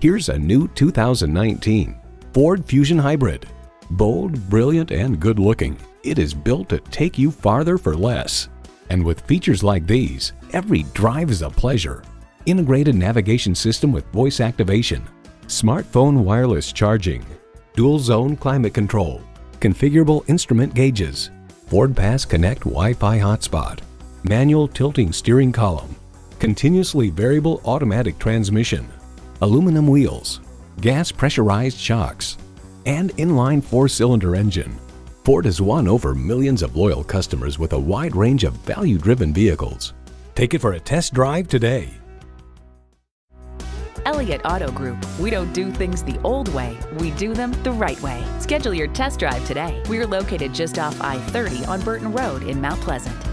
Here's a new 2019 Ford Fusion Hybrid. Bold, brilliant, and good looking, it is built to take you farther for less. And with features like these, every drive is a pleasure. Integrated navigation system with voice activation, smartphone wireless charging, dual zone climate control, configurable instrument gauges, Ford Pass Connect Wi-Fi hotspot, manual tilting steering column, continuously variable automatic transmission, aluminum wheels, gas pressurized shocks, and inline four-cylinder engine. Ford has won over millions of loyal customers with a wide range of value-driven vehicles. Take it for a test drive today. Elliott Auto Group. We don't do things the old way, we do them the right way. Schedule your test drive today. We're located just off I 30 on Burton Road in Mount Pleasant.